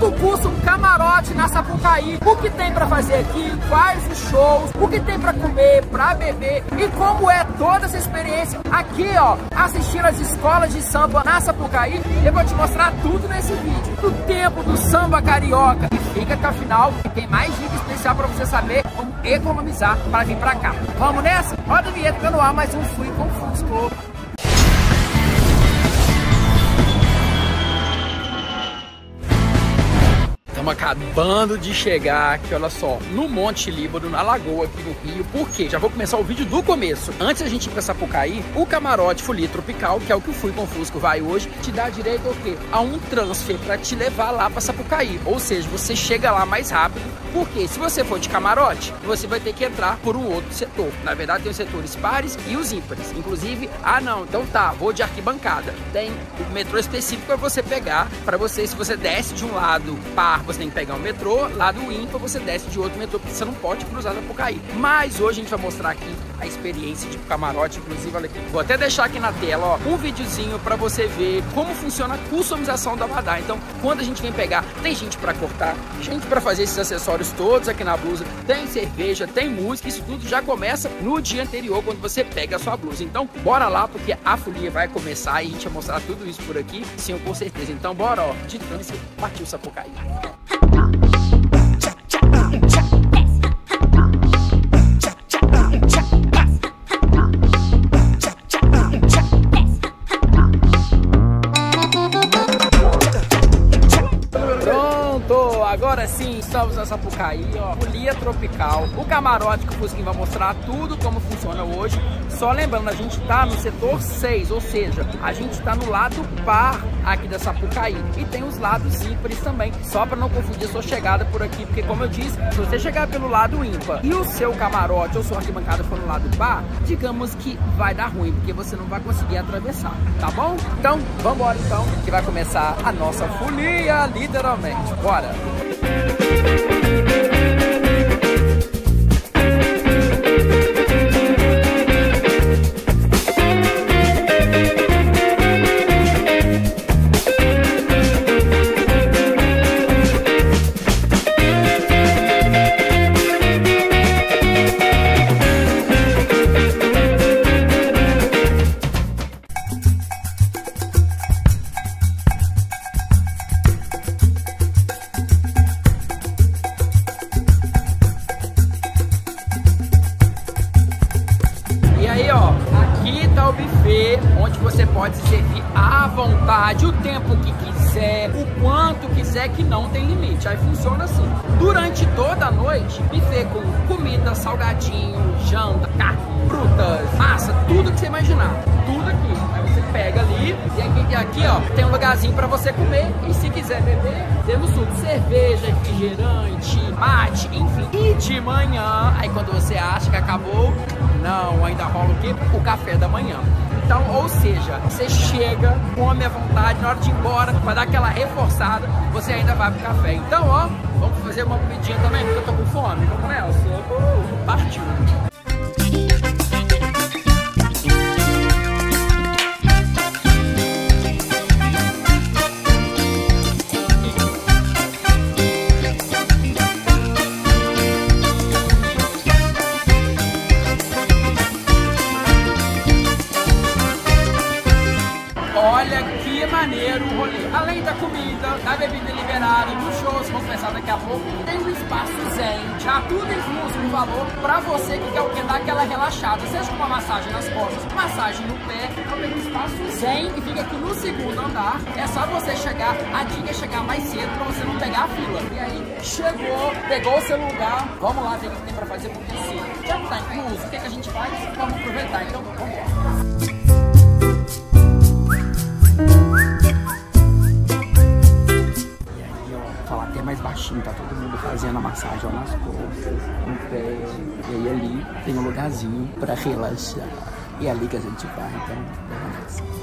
do curso Camarote na Sapucaí. O que tem para fazer aqui, quais os shows, o que tem para comer, para beber e como é toda essa experiência aqui, ó, assistindo as escolas de samba na Sapucaí. Eu vou te mostrar tudo nesse vídeo. Do tempo do samba carioca. E fica até o final, que tem mais dica especial para você saber como economizar para vir para cá. Vamos nessa? Roda a vinheta no ar, mais um Fui com Fusco. Estamos acabando de chegar aqui, olha só, no Monte Líbano, na Lagoa aqui no Rio. Por quê? Já vou começar o vídeo do começo. Antes da gente ir pra Sapucaí, o camarote Folia Tropical, que é o que o Fui com Fusco vai hoje, te dá direito ao quê? A um transfer para te levar lá pra Sapucaí. Ou seja, você chega lá mais rápido, porque se você for de camarote, você vai ter que entrar por um outro setor. Na verdade, tem os setores pares e os ímpares. Inclusive, ah não, então tá, vou de arquibancada. Tem o metrô específico para você pegar, para você, se você desce de um lado par, você tem que pegar o metrô, lá do ímpar você desce de outro metrô, porque você não pode cruzar da Pucaí. Mas hoje a gente vai mostrar aqui a experiência de camarote, inclusive, olha aqui. Vou até deixar aqui na tela, ó, um videozinho para você ver como funciona a customização da Abadá. Então, quando a gente vem pegar, tem gente para cortar, gente para fazer esses acessórios todos aqui na blusa, tem cerveja, tem música, isso tudo já começa no dia anterior, quando você pega a sua blusa. Então, bora lá, porque a folia vai começar e a gente vai mostrar tudo isso por aqui, sim, com certeza. Então, bora, ó, de trânsito, partiu Sapucaí. Camarote que o Fusquinho vai mostrar tudo como funciona hoje. Só lembrando, a gente tá no setor 6, ou seja, a gente tá no lado par aqui da Sapucaí. E tem os lados ímpares também, só para não confundir sua chegada por aqui, porque como eu disse, se você chegar pelo lado ímpar e o seu camarote ou sua arquibancada for no lado par, digamos que vai dar ruim, porque você não vai conseguir atravessar, tá bom? Então, vamos embora então, que vai começar a nossa folia, literalmente. Bora! E aqui tá o buffet, onde você pode se servir à vontade, o tempo que quiser, o quanto quiser, que não tem limite. Aí funciona assim. Durante toda a noite, buffet com comida, salgadinho, janta, carne, frutas, massa, tudo que você imaginar. Tudo aqui. Pega ali e aqui, aqui ó, tem um lugarzinho pra você comer. E se quiser beber, temos tudo. Cerveja, refrigerante, mate, enfim. E de manhã, aí quando você acha que acabou, não, ainda rola o quê? O café da manhã. Então, ou seja, você chega, come à vontade, na hora de ir embora, para dar aquela reforçada, você ainda vai pro café. Então, ó, vamos fazer uma comidinha também, porque eu tô com fome. Vamos nessa? Uh, partiu! Olha que maneiro o rolê. Além da comida, da bebida liberada, dos shows, vamos começar daqui a pouco, tem um espaço zen, já tudo incluso no valor pra você que quer o que? Dar aquela relaxada, seja com uma massagem nas costas, massagem no pé, tem um espaço zen e fica aqui no segundo andar. É só você chegar, a dica é chegar mais cedo pra você não pegar a fila. E aí, chegou, pegou o seu lugar, vamos lá ver o que tem pra fazer, porque se já tá incluso, o que, é que a gente faz? Vamos aproveitar, então vamos lá. Baixinho, tá todo mundo fazendo a massagem ó, nas costas, no pé. E aí ali tem um lugarzinho pra relaxar. E é ali que a gente vai, então vamos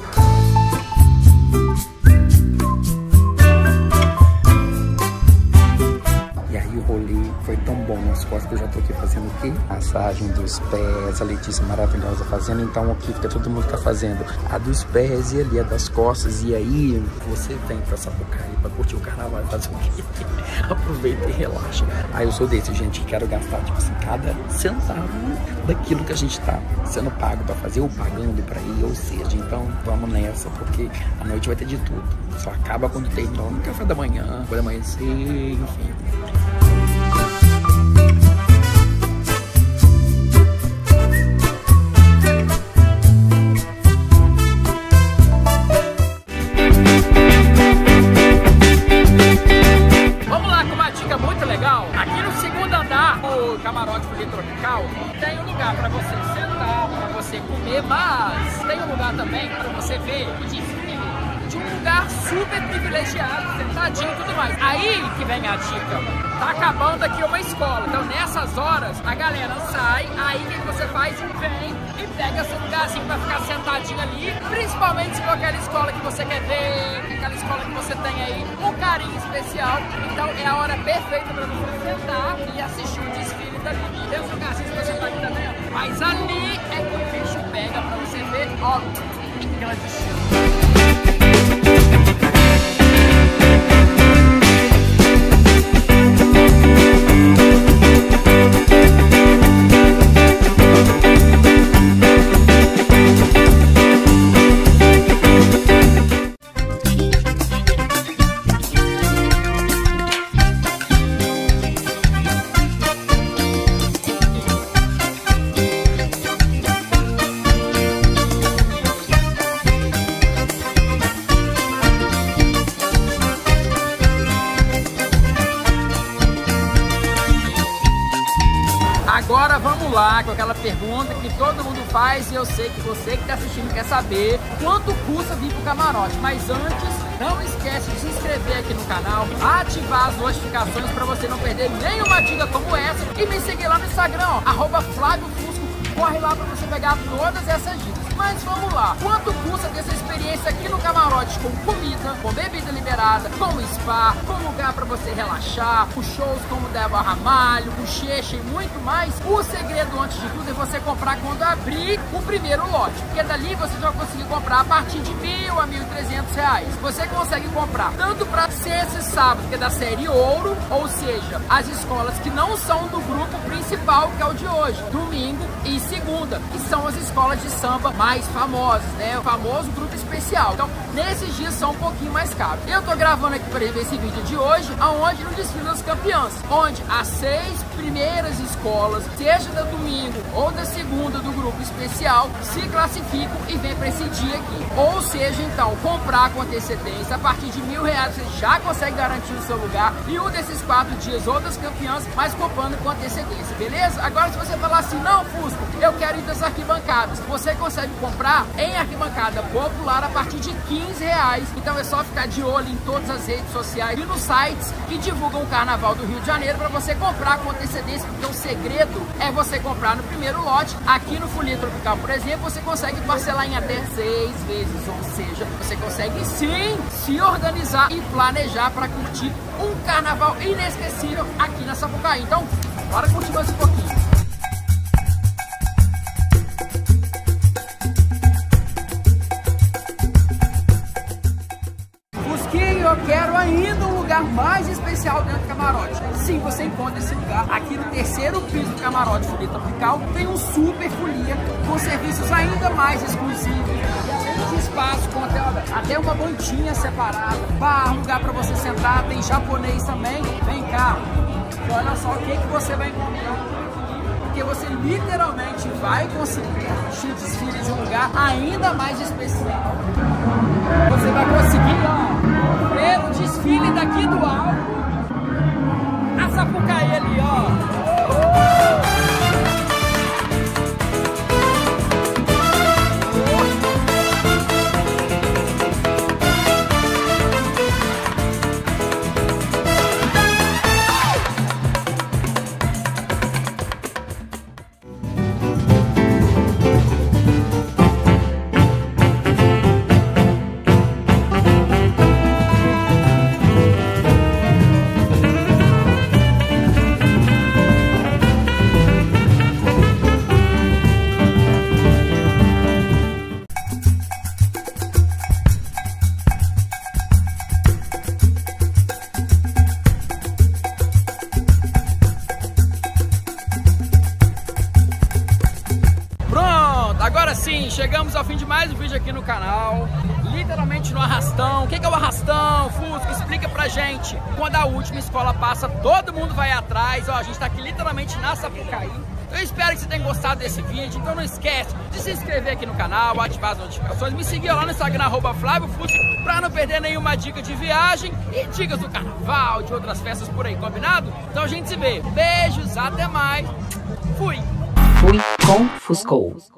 foi tão bom nas costas que eu já tô aqui fazendo o quê? Massagem dos pés, a Letícia maravilhosa fazendo. Então aqui fica todo mundo tá fazendo a dos pés e ali a das costas. E aí você vem pra Sapucaí pra curtir o carnaval e fazer o quê? Aproveita e relaxa. Aí eu sou desse, gente, que quero gastar, tipo assim, cada centavo daquilo que a gente tá sendo pago pra fazer ou pagando pra ir. Ou seja, então vamos nessa, porque a noite vai ter de tudo. Só acaba quando terminou no café da manhã, quando amanhecer, enfim. Tropical tem um lugar para você sentar, para você comer, mas tem um lugar também para você ver o desfile de um lugar super privilegiado, sentadinho e tudo mais. Aí que vem a dica. Tá acabando aqui uma escola, então nessas horas a galera sai, aí o que você faz? Vem e pega seu lugarzinho pra ficar sentadinho ali, principalmente se for aquela escola que você quer ver, aquela escola que você tem aí um carinho especial, então é a hora perfeita pra você sentar e assistir o desfile. Tem uns lugarzinhos que você tá aqui também, ó. mas ali é que o bicho pega pra você ver, ó, aquela destino. Com aquela pergunta que todo mundo faz e eu sei que você que está assistindo quer saber quanto custa vir pro camarote. Mas antes, não esquece de se inscrever aqui no canal, ativar as notificações para você não perder nenhuma dica como essa e me seguir lá no Instagram, ó, Flávio Fusco. Corre lá para você pegar todas essas dicas. Mas vamos lá, quanto custa ter essa experiência aqui no camarote com comida, com bebida liberada, com spa, com lugar para você relaxar, com shows como Débora Ramalho, com Checha e muito mais? O segredo antes de tudo é você comprar quando abrir o primeiro lote, porque dali você já vai conseguir comprar a partir de mil a mil trezentos reais. Você consegue comprar tanto para sexta e sábado, que é da série ouro, ou seja, as escolas que não são do grupo principal, que é o de hoje, domingo e segunda, que são as escolas de samba mais famosas, né? O famoso grupo especial. Então, nesses dias são um pouquinho mais caros. Eu tô gravando aqui, exemplo, esse vídeo de hoje, aonde no desfile das campeãs, onde as seis primeiras escolas, seja da domingo ou da segunda do grupo especial, se classificam e vem para esse dia aqui. Ou seja, então, comprar com antecedência, a partir de mil reais você já consegue garantir o seu lugar e um desses quatro dias ou das campeãs, mas comprando com antecedência, beleza? Agora, se você falar assim, não, Fusco, eu quero das arquibancadas, você consegue comprar em arquibancada popular a partir de 15 reais. Então é só ficar de olho em todas as redes sociais e nos sites que divulgam o Carnaval do Rio de Janeiro para você comprar com antecedência, porque o segredo é você comprar no primeiro lote. Aqui no Folia Tropical, por exemplo, você consegue parcelar em até seis vezes, ou seja, você consegue sim se organizar e planejar para curtir um carnaval inesquecível aqui na Sapucaí. Então, bora curtir mais um pouquinho. Ainda um lugar mais especial dentro do camarote. Sim, você encontra esse lugar aqui no terceiro piso do camarote Folia Tropical. Tem um super folia com serviços ainda mais exclusivos. De espaço com até, até uma banquinha separada, bar, lugar para você sentar, tem japonês também. Vem cá, olha só o que, que você vai encontrar porque você literalmente vai conseguir assistir o desfile de um lugar ainda mais especial. Você vai conseguir, ver o desfile daqui do alto, a Sapucaí ali, ó. Chegamos ao fim de mais um vídeo aqui no canal. Literalmente no arrastão. O que é o arrastão? Fusco, explica pra gente. Quando a última escola passa, todo mundo vai atrás. Ó, a gente tá aqui literalmente na Sapucaí. Eu espero que você tenha gostado desse vídeo. Então não esquece de se inscrever aqui no canal, ativar as notificações, me seguir lá no Instagram, arroba Flávio pra não perder nenhuma dica de viagem e dicas do carnaval, de outras festas por aí, combinado? Então a gente se vê. Beijos, até mais. Fui! Fui com Fuscou.